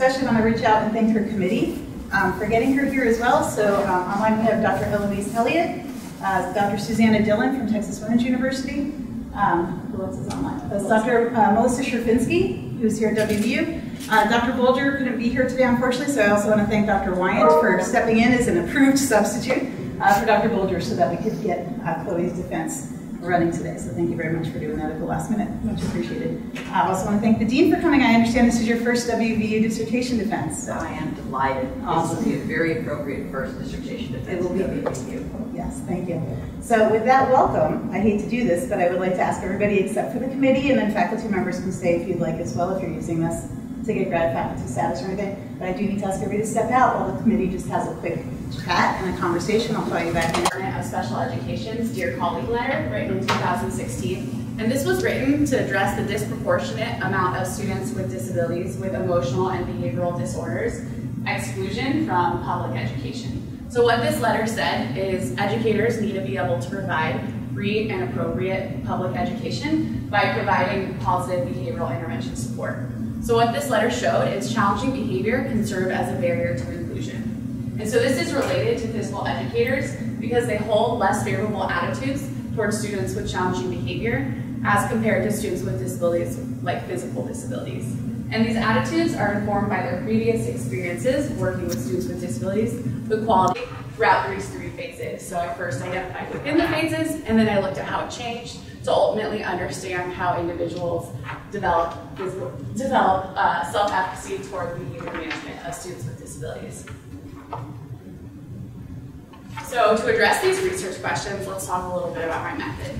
Session, I'm going to reach out and thank her committee um, for getting her here as well. So um, online we have Dr. Eloise Elliott, uh, Dr. Suzanna Dillon from Texas Women's University. Um, who else is online? That's Dr. Uh, Melissa Sherfinsky, who's here at WVU. Uh, Dr. Bolger couldn't be here today, unfortunately, so I also want to thank Dr. Wyant for stepping in as an approved substitute uh, for Dr. Bolger so that we could get uh, Chloe's defense running today. So thank you very much for doing that at the last minute. Much appreciated. I also want to thank the Dean for coming. I understand this is your first WVU dissertation defense. So I am delighted. Awesome. This will be a very appropriate first dissertation defense. It will be. WVU. Yes, thank you. So with that welcome, I hate to do this, but I would like to ask everybody except for the committee and then faculty members can stay if you'd like as well if you're using this to get grad faculty status or anything. But I do need to ask everybody to step out while the committee just has a quick chat and a conversation. I'll call you back in. Of Special Education's Dear Colleague letter, written in 2016. And this was written to address the disproportionate amount of students with disabilities with emotional and behavioral disorders exclusion from public education. So what this letter said is educators need to be able to provide free and appropriate public education by providing positive behavioral intervention support. So what this letter showed is challenging behavior can serve as a barrier to. And so this is related to physical educators because they hold less favorable attitudes towards students with challenging behavior as compared to students with disabilities like physical disabilities. And these attitudes are informed by their previous experiences working with students with disabilities with quality throughout these three phases. So I first identified within the phases, and then I looked at how it changed to ultimately understand how individuals develop, develop uh, self-efficacy toward behavior management of students with disabilities. So to address these research questions, let's talk a little bit about my method.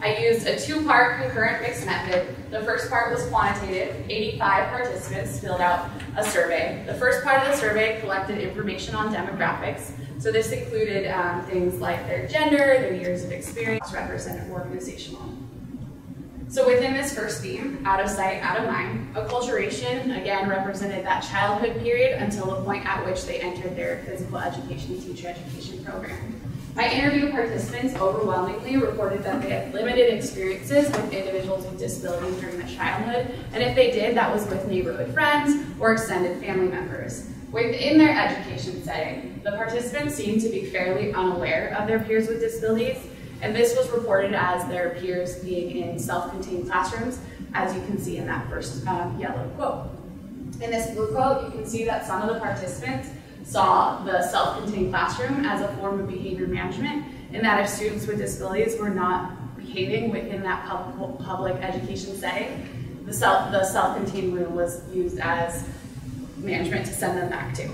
I used a two-part concurrent mixed method. The first part was quantitative. 85 participants filled out a survey. The first part of the survey collected information on demographics. So this included um, things like their gender, their years of experience, represented organizational. So within this first theme, out of sight, out of mind, acculturation again represented that childhood period until the point at which they entered their physical education teacher education program. My interview participants overwhelmingly reported that they had limited experiences with individuals with disabilities during their childhood, and if they did, that was with neighborhood friends or extended family members. Within their education setting, the participants seemed to be fairly unaware of their peers with disabilities, and this was reported as their peers being in self-contained classrooms, as you can see in that first um, yellow quote. In this blue quote, you can see that some of the participants saw the self-contained classroom as a form of behavior management, and that if students with disabilities were not behaving within that public, public education setting, the self the self-contained room was used as management to send them back to.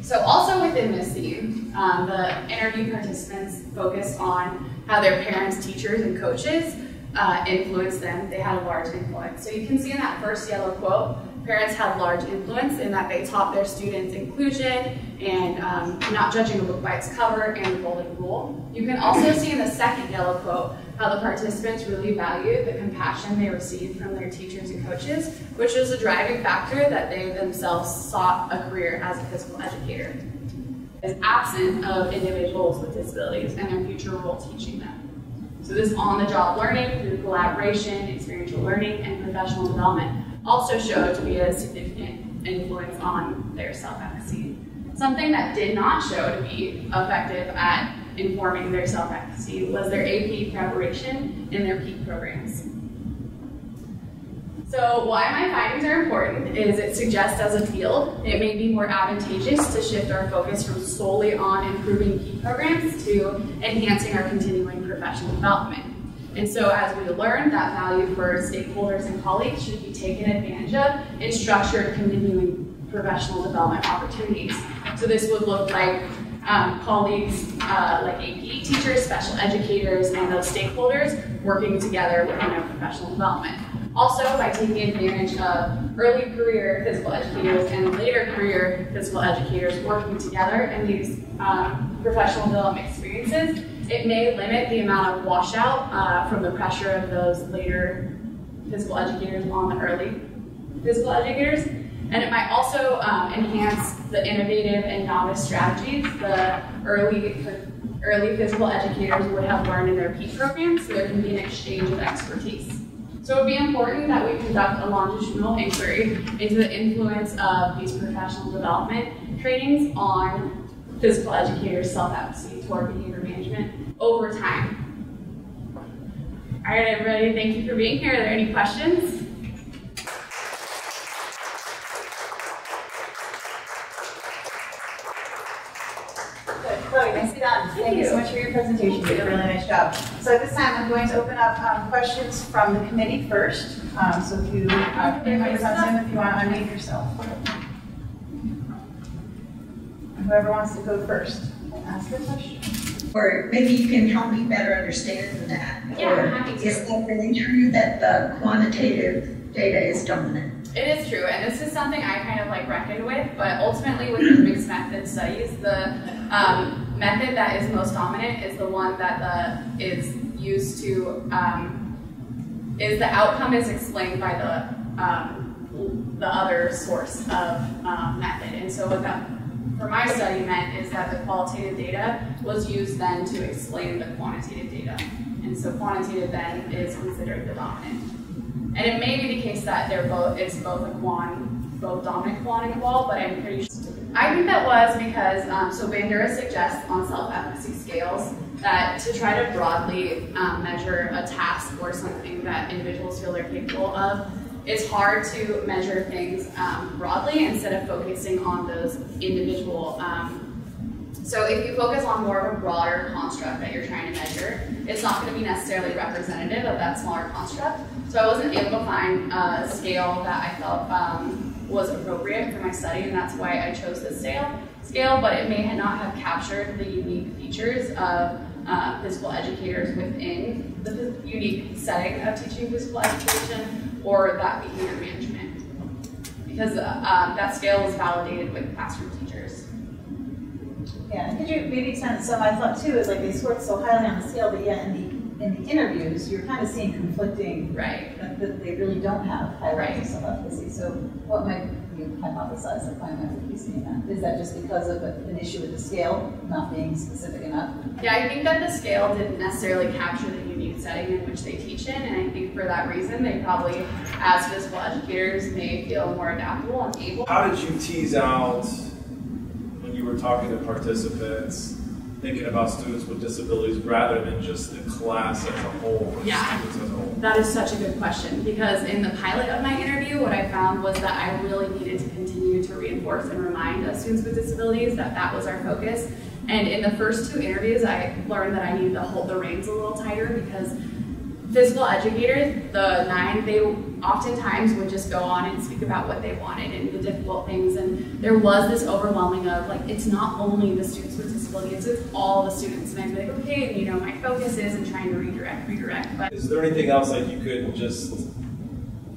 So also within this theme, um, the interview participants focused on how their parents, teachers, and coaches uh, influenced them. They had a large influence. So you can see in that first yellow quote, parents had large influence in that they taught their students inclusion and um, not judging a book by its cover and the golden rule. You can also see in the second yellow quote how the participants really valued the compassion they received from their teachers and coaches, which was a driving factor that they themselves sought a career as a physical educator. Is absent of individuals with disabilities and their future role teaching them. So this on-the-job learning through collaboration, experiential learning, and professional development also showed to be a significant influence on their self-efficacy. Something that did not show to be effective at informing their self-efficacy was their AP preparation in their PETE programs. So why my findings are important is it suggests as a field, it may be more advantageous to shift our focus from solely on improving PETE programs to enhancing our continuing professional development. And so as we learn, that value for stakeholders and colleagues should be taken advantage of in structured continuing professional development opportunities. So this would look like um, colleagues uh, like AP teachers, special educators, and those stakeholders working together within our professional development. Also, by taking advantage of early career physical educators and later career physical educators working together in these um, professional development experiences, it may limit the amount of washout uh, from the pressure of those later physical educators on the early physical educators. And it might also um, enhance the innovative and novice strategies the early, early physical educators would have learned in their PETE programs, so there can be an exchange of expertise. So it would be important that we conduct a longitudinal inquiry into the influence of these professional development trainings on physical educators' self-efficacy toward behavior management over time. All right, everybody, thank you for being here. Are there any questions? Good. Chloe, nicely done. Thank you so you. much for your presentation. You did a really nice job. So at this time, I'm going to open up um, questions from the committee first. Um, So if you, uh, any members on Zoom, if you want to unmute yourself. Whoever wants to go first and ask a question. Or maybe you can help me better understand that. Yeah, Or happy to. Is that really true that the quantitative data is dominant? It is true, and this is something I kind of like reckoned with, but ultimately with the mixed method studies, the um, method that is most dominant is the one that the, is used to, um, is the outcome is explained by the, um, the other source of um, method. And so what that, for my study meant is that the qualitative data was used then to explain the quantitative data. And so quantitative then is considered the dominant. And it may be the case that they're both, it's both a quan, both dominant quan involved, but I'm pretty sure. I think that was because, um, so Bandura suggests on self-efficacy scales that to try to broadly um, measure a task or something that individuals feel they're capable of, it's hard to measure things um, broadly instead of focusing on those individual um, so if you focus on more of a broader construct that you're trying to measure, it's not going to be necessarily representative of that smaller construct. So I wasn't able to find a scale that I felt um, was appropriate for my study, and that's why I chose this scale. Scale, but it may not have captured the unique features of uh, physical educators within the unique setting of teaching physical education or that behavior management. Because uh, um, that scale was validated with classroom teachers. Yeah, could you maybe extend, so my thought too is like they scored so highly on the scale, but yet in the, in the interviews, you're kind of seeing conflicting, Right. that, that they really don't have high levels Right. of self-efficacy. So what might you hypothesize that why might we be seeing that? Is that just because of an issue with the scale not being specific enough? Yeah, I think that the scale didn't necessarily capture the unique setting in which they teach in, and I think for that reason, they probably, as physical educators, may feel more adaptable and able. How did you tease out, when you were talking to participants, thinking about students with disabilities rather than just the class as a whole, Yeah. as a whole? That is such a good question because in the pilot of my interview, what I found was that I really needed to continue to reinforce and remind us students with disabilities that that was our focus. And in the first two interviews, I learned that I needed to hold the reins a little tighter because physical educators, the nine, they oftentimes would just go on and speak about what they wanted and the difficult things. And there was this overwhelming of like, it's not only the students with it's all the students. And I'd be like, okay, and you know, my focus is in trying to redirect, redirect. But Is there anything else that you could just,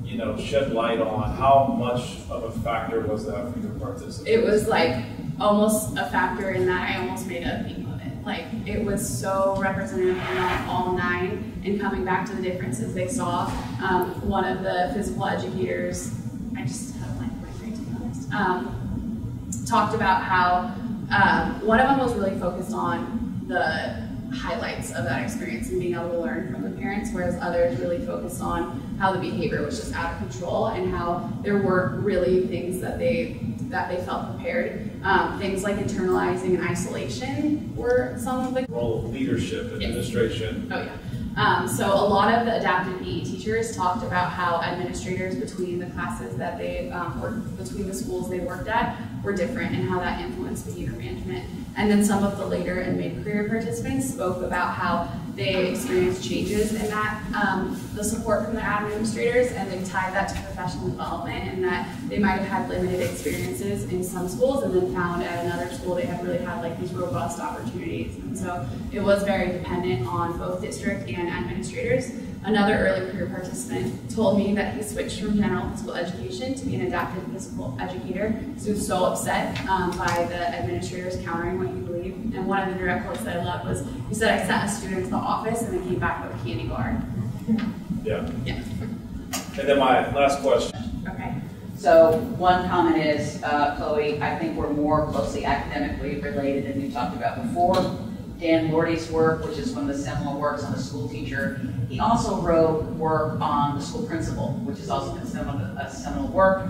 you know, shed light on? How much of a factor was that for your participants? it was like almost a factor in that I almost made a theme of it. Like it was so representative of all nine and coming back to the differences they saw. Um, one of the physical educators, I just had a blank to be honest, um, talked about how um, one of them was really focused on the highlights of that experience and being able to learn from the parents, whereas others really focused on how the behavior was just out of control and how there weren't really things that they that they felt prepared. Um, things like internalizing and isolation were some of the Role of leadership, administration. Oh, yeah. Um, so a lot of the adaptive PE teachers talked about how administrators between the classes that they um, worked, between the schools they worked at were different and how that influenced behavior management. And then some of the later and mid-career participants spoke about how they experienced changes in that, um, the support from the administrators, and they tied that to professional development and that they might have had limited experiences in some schools and then found at another school they had really had like these robust opportunities. And so it was very dependent on both district and administrators. Another early career participant told me that he switched from general physical education to be an adaptive physical educator because he was so upset um, by the administrators countering what he believed. And one of the direct quotes that I loved was, he said, I sent a student to the office and then came back with a candy bar. Yeah. Yeah. And then my last question. Okay. So one comment is, uh, Chloe, I think we're more closely academically related than you talked about before. Dan Lortie's work, which is one of the seminal works on the school teacher. He also wrote work on the school principal, which is also considered a seminal work.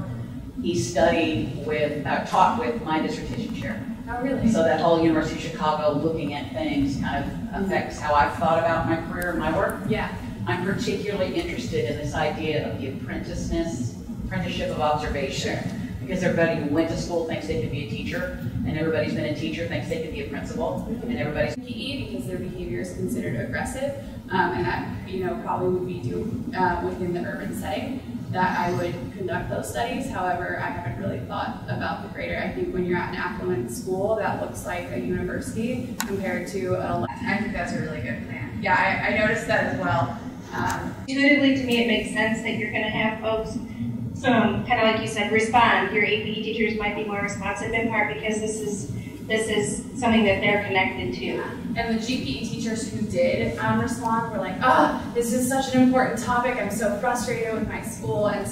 He studied with, uh, taught with my dissertation chair. Oh, really? So that whole University of Chicago looking at things kind of affects how I've thought about my career and my work. Yeah. I'm particularly interested in this idea of the apprenticeness, apprenticeship of observation. Because everybody who went to school thinks they could be a teacher, and everybody who's been a teacher thinks they could be a principal, and everybody's PE because their behavior is considered aggressive, um, and that you know probably would be due uh, within the urban setting that I would conduct those studies. However, I haven't really thought about the greater. I think when you're at an affluent school that looks like a university compared to a. I think that's a really good plan. Yeah, I, I noticed that as well. Um, Intuitively, to me, it makes sense that you're going to have folks, um, kind of like you said, respond. Your APE teachers might be more responsive in part because this is this is something that they're connected to. And the GPE teachers who did um, respond were like, "Oh, this is such an important topic. I'm so frustrated with my school," and so